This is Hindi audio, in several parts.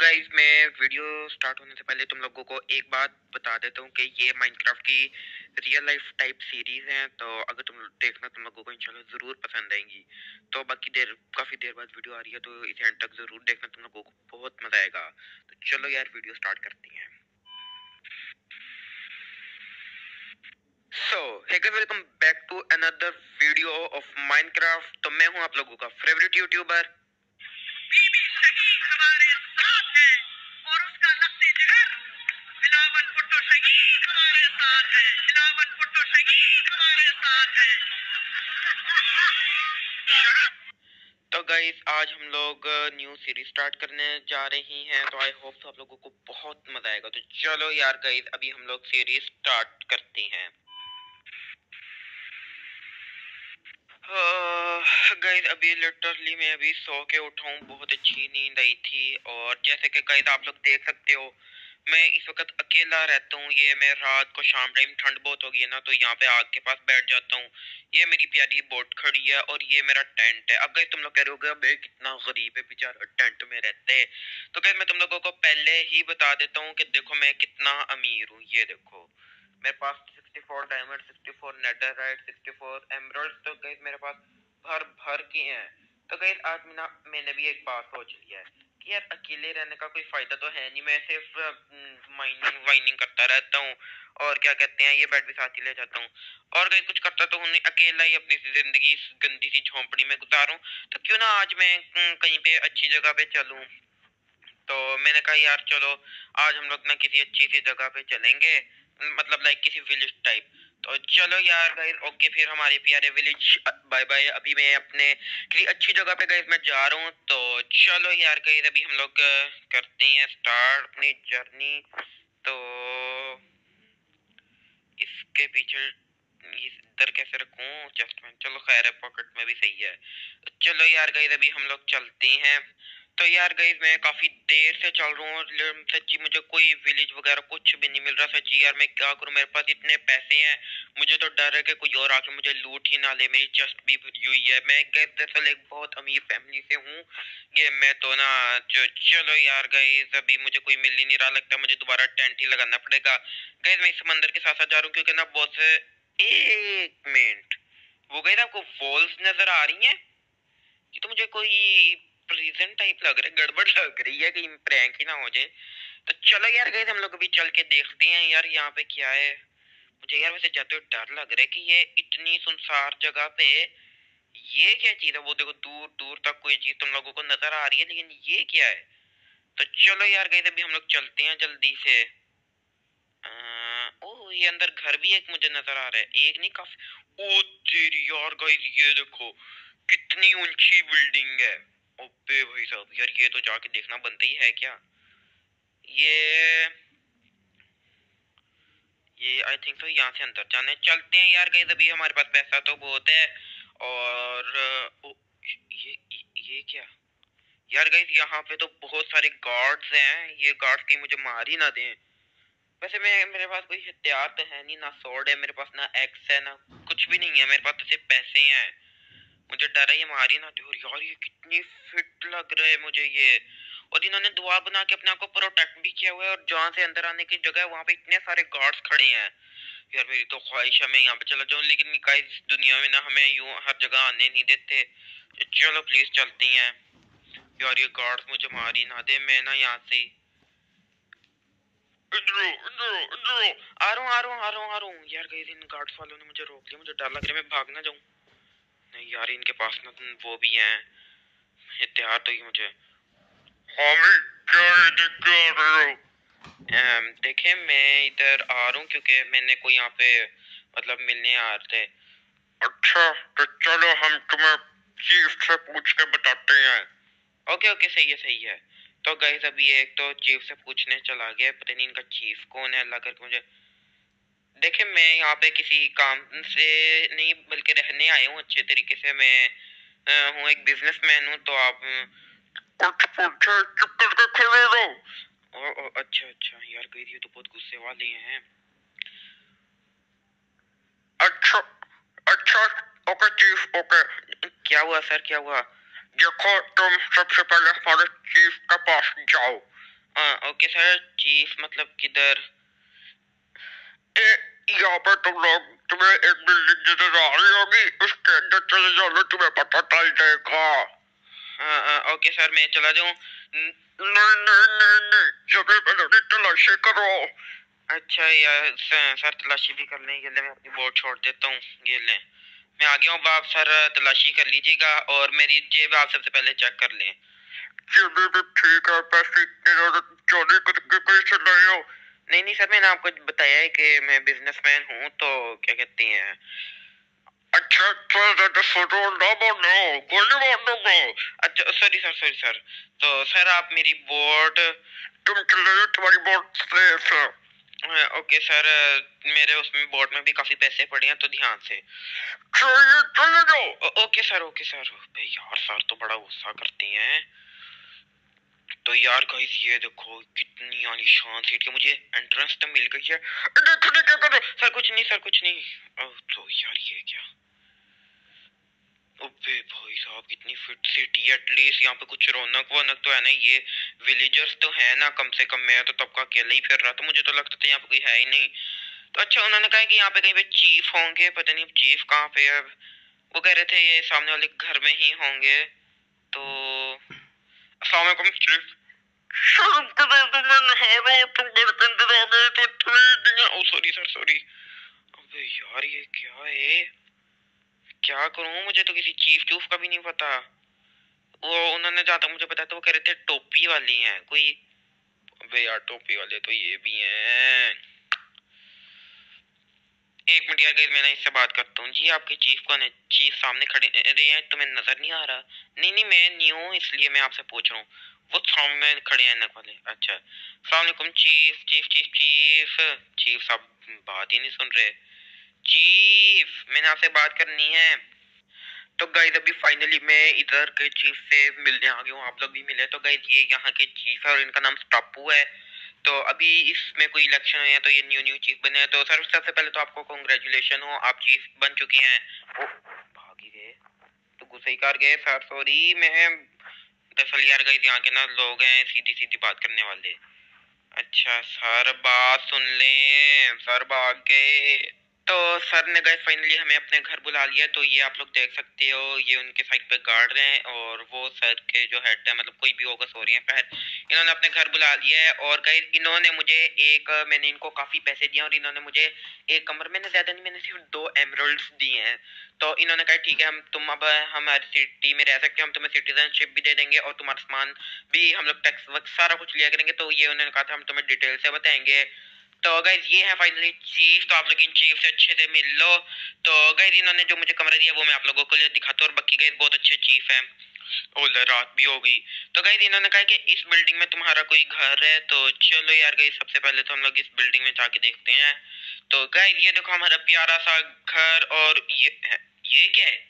गाइज़ मैं वीडियो स्टार्ट होने से पहले तुम लोगों को एक बात बता देता हूँ कि ये माइनक्राफ्ट की रियल लाइफ टाइप सीरीज़ है तो अगर तुम देखना, तुम लोगों को इंशाल्लाह ज़रूर पसंद आएँगी। तो बाकी देर, काफ़ी देर बाद वीडियो आ रही है तो इसे एंड तक ज़रूर देखना, तुम लोगों को बहुत मज़ा आएगा। तो चलो यार वीडियो स्टार्ट करती हैं। सो guys, welcome back to another video of Minecraft. तो मैं हूँ आप लोगों का फेवरेट यूट्यूबर तो गाइस आज हम लोग न्यू सीरीज़ स्टार्ट करने जा रही हैं तो आई होप आप लोगों को बहुत मज़ा आएगा। तो चलो यार गाइस अभी हम लोग सीरीज़ स्टार्ट करते हैं। गाइस अभी लिटरली मैं अभी सो के उठा हूँ, बहुत अच्छी नींद आई थी, और जैसे कि गाइस आप लोग देख सकते हो मैं इस वक्त अकेला रहता हूँ, ये मैं रात को शाम टाइम ठंड बहुत हो गई है ना तो यहाँ पे आग के पास बैठ जाता हूँ। ये मेरी प्यारी बोट खड़ी है और ये मेरा टेंट है। अब गए तुम लोग कह रहे हो भाई कितना गरीब है बेचारा टेंट में रहते है। तो गए मैं तुम लोगों को पहले ही बता देता हूँ कि देखो मैं कितना अमीर हूँ, ये देखो। मेरे पास 64 डायमंड 64 नेडरराइट 64 एमराल्ड तो गए मेरे पास भर भर के हैं। तो गई आज मैंने भी एक बात सोच लिया है। यार, अकेले रहने का कोई फ़ायदा तो है नहीं। मैं सिर्फ़ माइनिंग वाइनिंग करता रहता हूँ और क्या कहते हैं, ये बेड भी साथ ही ले जाता हूँ। और कहीं कुछ करता तो हूँ अकेला ही अपनी ज़िंदगी गंदी सी झोंपड़ी में गुजारूं। तो क्यों ना आज मैं कहीं पे अच्छी जगह पे चलूँ। तो मैंने कहा, यार, चलो, आज हम लोग ना किसी अच्छी सी जगह पे चलेंगे। मतलब लाइक किसी विलेज टाइप तो चलो यार गाइस ओके फिर हमारे प्यारे विलेज बाय बाय अभी मैं अपने किसी अच्छी जगह पे गाइस मैं जा रहा हूँ तो चलो यार गाइस अभी हम लोग करते हैं स्टार्ट अपनी जर्नी तो इसके पीछे इधर कैसे रखूँ? जस्ट में, चलो खैर है पॉकेट में भी सही है। चलो यार गाइस अभी हम लोग चलते हैं। तो यार गई मैं काफ़ी देर से चल रहा हूँ सच्ची मुझे कोई विलेज वगैरह कुछ भी नहीं मिल रहा। सच्ची यार, मैं क्या करूँ? मेरे पास इतने पैसे हैं। मुझे तो डर है कि कोई और आके मुझे लूट ही ना ले। मेरी चस्ट भी भरी हुई है। मैं गए दरअसल एक बहुत अमीर फैमिली से हूँ। ये मैं तो ना जो चलो यार गई अभी मुझे कोई मिल ही नहीं रहा। लगता मुझे दोबारा टेंट ही लगाना पड़ेगा। गए मैं इस समंदर के साथ साथ जा रहा हूँ क्योंकि ना बहुत से एक मिनट वो गए आपको वॉल्स नज़र आ रही है? तो मुझे कोई प्रिजन टाइप लग रहा है, गड़बड़ लग रही है कहीं प्रैंक ही ना हो जाए। तो चलो यार, गए हम लोग अभी, चल के देखते हैं यार यहाँ पे क्या है। मुझे यार वैसे जाते हुए डर लग रहा है कि ये इतनी सुनसार जगह पे ये क्या चीज़ है? वो देखो दूर दूर तक कोई चीज़ तुम लोगों को नज़र आ रही है, लेकिन ये क्या है? तो चलो यार, गए अभी हम लोग चलते हैं जल्दी से। ओह, ये अंदर घर भी एक मुझे नज़र आ रहा है। एक नहीं, काफ़ी ओ तेरी यार गाइस ये देखो, कितनी ऊँची बिल्डिंग है। ओपे भाई साहब यार ये तो जाके देखना बनता ही है क्या? ये ये आई थिंक तो यहाँ से अंदर जाने चलते हैं यार गई अभी हमारे पास पैसा तो बहुत है। और ओ, ये ये क्या? यार गई यहाँ पे तो बहुत सारे गार्ड्स हैं। ये गार्ड्स कहीं मुझे मार ही ना दें। वैसे मैं मेरे पास कोई हथियार तो है नहीं ना सोड है मेरे पास ना एक्स है ना कुछ भी नहीं है। मेरे पास तो सिर्फ़ पैसे हैं। मुझे डर है, ये मारी ना और यार, ये कितनी फिट लग रहा है मुझे ये। और इन्होंने दुआ बना के अपने आप को प्रोटेक्ट भी किया हुआ है, और जहाँ से अंदर आने की जगह है, वहाँ पे इतने सारे गार्ड्स खड़े हैं। यार, मेरी तो ख्वाहिश है, मैं यहाँ पे चला जाऊँ, लेकिन इस दुनिया में ना हमें यूँ हर जगह आने नहीं देते। चलो प्लीज़ चलती हैं। यार, ये गार्ड्स मुझे मारी ना दे, मैं ना यहाँ से। हूँ, आ रहा हूँ, आ रहा हूँ, आ रहा हूँ। यार गई इन गार्ड्स वालों ने मुझे रोक लिया, मुझे डर लग रहा है, मैं भाग ना जाऊँ। नहीं यार इनके पास ना वो भी हैं। हथियार तो ही। मुझे देखे मैं इधर आ रहा हूँ क्योंकि मैंने कोई यहाँ पे मतलब मिलने आ रहे थे। अच्छा तो चलो हम तुम्हें चीफ से पूछ के बताते हैं। ओके ओके सही है सही है। तो गाइस अभी एक तो चीफ से पूछने चला गया पता नहीं इनका चीफ कौन है। अल्लाह करके मुझे देखे मैं यहाँ पे किसी काम से नहीं बल्कि रहने आया हूँ अच्छे तरीके से। मैं हूँ एक बिजनेसमैन हूँ तो आप अच्छा अच्छा यार गई थी तो बहुत गुस्से वाले हैं। अच्छा अच्छा ओके चीफ ओके क्या हुआ सर क्या हुआ? देखो तुम सबसे पहले हमारे चीफ के पास जाओ। हाँ ओके सर चीफ मतलब किधर? यहाँ पर तुम लोग तुम्हें एक बिल्डिंग नज़र आ रही होगी उसके अंदर चले जाओ तुम्हें पता चल जाएगा हाँ हाँ ओके सर मैं चला जाऊँ। नहीं नहीं नहीं नहीं जब पहले तलाशी करो। अच्छा यार सर तलाशी भी कर लें ये ले मैं अपनी बोर्ड छोड़ देता हूँ ये लें। मैं आ गया हूँ आप सर तलाशी कर लीजिएगा और मेरी जेब आप सबसे पहले चेक कर लें। जेब भी ठीक है पैसे चोरी करके कैसे लाए हो। नहीं नहीं सर मैंने आपको बताया है कि मैं बिजनेसमैन हूँ तो क्या कहती हैं? अच्छा अच्छा फ़ोटो ना गोली अच्छा सॉरी सर सॉरी सर तो सर आप मेरी बोर्ड तुम चले जाओ तुम्हारी है हाँ, ओके सर मेरे उसमें बोर्ड में भी काफ़ी पैसे पड़े हैं तो ध्यान से। चले जाओ। ओके सर ओके सर यार सर तो बड़ा गुस्सा करती हैं। तो यार गाइस ये देखो, कितनी आलीशान सीट के मुझे एंट्रेंस तो मिल गई है देखो क्या कर सर, कुछ नहीं, सर, कुछ नहीं। तो यार ये क्या? अबे भाई साहब, कितनी फिट सिटी एटलीस्ट यहाँ पे कुछ रौनक वौनक तो है ना। ये विलेजर्स तो है ना, कम से कम मैं तो तब का अकेला ही फिर रहा था। मुझे तो लगता था यहाँ पे कोई है ही नहीं। तो अच्छा उन्होंने कहा कि यहाँ पे कहीं पे चीफ होंगे, पता नहीं चीफ कहाँ पे है। वो कह रहे थे, ये सामने वाले घर में ही होंगे। तो असलाकुम चीफ अबे यार ये क्या है? क्या करूँ? मुझे तो किसी चीफ चूफ का भी नहीं पता। वो उन्होंने जहाँ तक मुझे बताया वो कह रहे थे टोपी वाली हैं। कोई अबे यार, टोपी वाले तो ये भी हैं। एक मिनट यार मैं इससे बात करता हूँ। जी, आपके चीफ कौन है चीफ सामने खड़े रहे हैं, तुम्हें नज़र नहीं आ रहा? नहीं नहीं, मैं न्यू हूँ, इसलिए मैं आपसे पूछ रहा हूँ। वो सामने खड़े हैं वाले। अच्छा। सलामकुम chief chief chief chief chief साहब बात ही नहीं सुन रहे। चीफ मैंने आपसे बात करनी है। तो गाइज़ अभी फाइनली मैं इधर के चीफ से मिलने आ गया हूँ। आप लोग भी मिले। तो गाइज़ ये यहाँ के चीफ है और इनका नाम स्टापू है। तो अभी इसमें कोई इलेक्शन हुए हैं तो ये न्यू न्यू चीफ बने हैं। तो सर, सबसे पहले तो आपको कॉन्ग्रेचुलेशन हो, आप चीफ बन चुकी हैं। ओ, भागी गए। तो गुस्से कर गए, सर सॉरी मैं दरअसल यार गई यहाँ के ना, लोग हैं सीधी सीधी बात करने वाले। अच्छा सर, बात सुन लें, सर, भाग गए। तो सर ने गए फाइनली हमें अपने घर बुला लिया तो ये आप लोग देख सकते हो, ये उनके साइड पे गार्ड रहे हैं और वो सर के जो हेड है मतलब कोई भी होगा सो रही है पहले इन्होंने अपने घर बुला लिया है और गए इन्होंने मुझे एक, मैंने इनको काफ़ी पैसे दिए और इन्होंने मुझे एक कमर, मैंने ज़्यादा नहीं, मैंने सिर्फ़ दो एमरल्ड्स दिए हैं। तो इन्होंने कहा, ठीक है, हम तुम अब हमारी सिटी में रह सकते हो, हम तुम्हें सिटीजनशिप भी दे देंगे और तुम्हारा सामान भी हम लोग टैक्स वक्त सारा कुछ लिया करेंगे। तो ये उन्होंने कहा था, हम तुम्हें डिटेल से बताएँगे। तो गाइज़ ये है फाइनली चीफ तो आप लोग इन चीफ से अच्छे से मिल लो। तो गाइज़ इन्होंने जो मुझे कमरा दिया, वो मैं आप लोगों को लिए दिखाता हूँ। और बाकी गाइज़ बहुत अच्छे चीफ हैं। और रात भी हो गई तो गाइज़ इन्होंने कहा कि इस बिल्डिंग में तुम्हारा कोई घर है तो चलो यार गाइज़ सबसे पहले तो हम लोग इस बिल्डिंग में जाके देखते हैं। तो गाइज़ ये देखो हमारा प्यारा सा घर, और ये ये क्या है?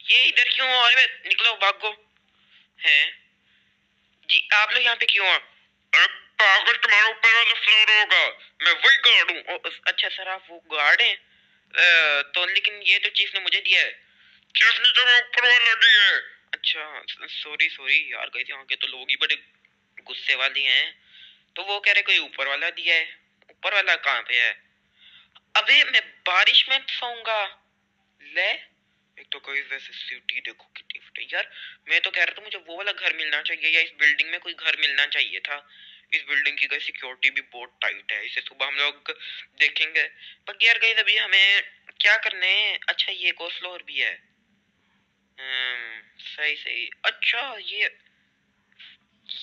ये इधर क्यों अरे निकलो भागो। है? जी, आप लोग यहाँ पे क्यों अरे पागल तुम्हारा ऊपर वाला फ्लोर होगा मैं वही गार्ड हूँ। अच्छा सर आप वो गार्ड हैं? तो लेकिन ये तो चीफ ने मुझे दिया है। चीफ ने तो ऊपर वाला दिया है। अच्छा सॉरी सॉरी यार गए यहाँ के तो लोग ही बड़े गुस्से वाले हैं। तो वो कह रहे कोई ऊपर वाला दिया है। ऊपर वाला कहाँ पे है? अबे मैं बारिश में सोऊँगा। ले एक तो कोई वैसे सिटी देखो कितनी यार मैं तो कह रहा था मुझे वो वाला घर मिलना चाहिए या इस बिल्डिंग में कोई घर मिलना चाहिए था। इस बिल्डिंग की गई सिक्योरिटी भी बहुत टाइट है। इसे सुबह हम लोग देखेंगे। पर यार गई अभी हमें क्या करने हैं? अच्छा ये को फ्लोर भी है। हम्म, सही सही। अच्छा ये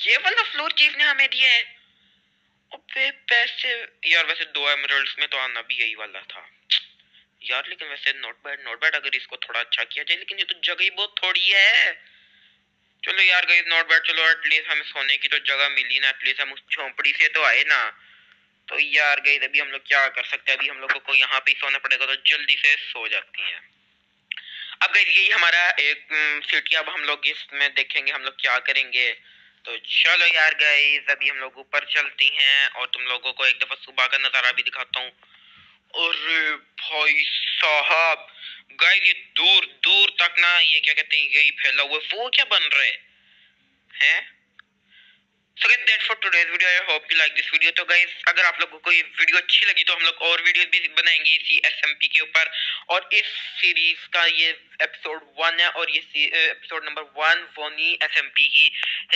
ये वाला फ्लोर चीफ ने हमें दिया है। अबे पैसे। यार वैसे दो एमरल्ड्स में तो आना भी यही वाला था। यार लेकिन वैसे नॉट बैड नॉट बैड अगर इसको थोड़ा अच्छा किया जाए लेकिन ये तो जगह ही बहुत थोड़ी है। चलो यार गई नॉट बैड चलो एटलीस्ट हमें सोने की तो जगह मिली ना एटलीस्ट हम उस झोंपड़ी से तो आए ना। तो यार गई अभी हम लोग क्या कर सकते हैं? अभी हम लोगों को यहाँ पे सोना पड़ेगा तो जल्दी से सो जाती हैं। अब गई यही हमारा एक सिटी अब हम लोग इसमें देखेंगे हम लोग क्या करेंगे। तो चलो यार गई अभी हम लोग ऊपर चलती हैं और तुम लोगों को एक दफ़ा सुबह का नज़ारा भी दिखाता हूँ। अरे भाई साहब! गाइस, ये दूर दूर तक ना ये क्या कहते हैं यही फैला हुआ वो क्या बन रहे हैं? So get that for today's video I hope you like this video तो गाइस अगर आप लोगों को ये वीडियो अच्छी लगी तो हम लोग और वीडियो भी बनाएँगे इसी एसएमपी के ऊपर। और इस सीरीज़ का ये एपिसोड वन है और ये एपिसोड नंबर वन वोनी एसएमपी की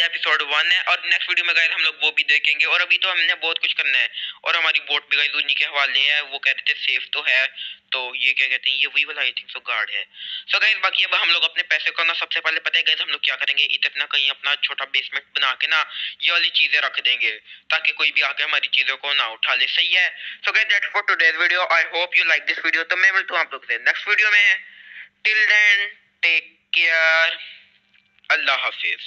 एपिसोड वन है। और नेक्स्ट वीडियो में गाइस हम लोग वो भी देखेंगे। और अभी तो हमने बहुत कुछ करना है। और हमारी बोट भी गाइस उन्हीं के हवाले है। वो कह रहे थे सेफ़ तो है। तो ये क्या कहते हैं? ये वही वाला आई थिंक सो गार्ड है। सो गाइस बाकी अब हम लोग अपने पैसे को ना, सबसे पहले पता है गाइस हम लोग क्या करेंगे? इतना कहीं अपना छोटा बेसमेंट बना के ना, ये वाली चीज़ें रख देंगे, ताकि कोई भी आके हमारी चीज़ों को ना उठा ले। सही है? So guys that's for today's video I hope you like this video तो मैं मिलता हूँ आप लोग से नेक्स्ट वीडियो में। टिल देन टेक केयर अल्लाह हाफिज।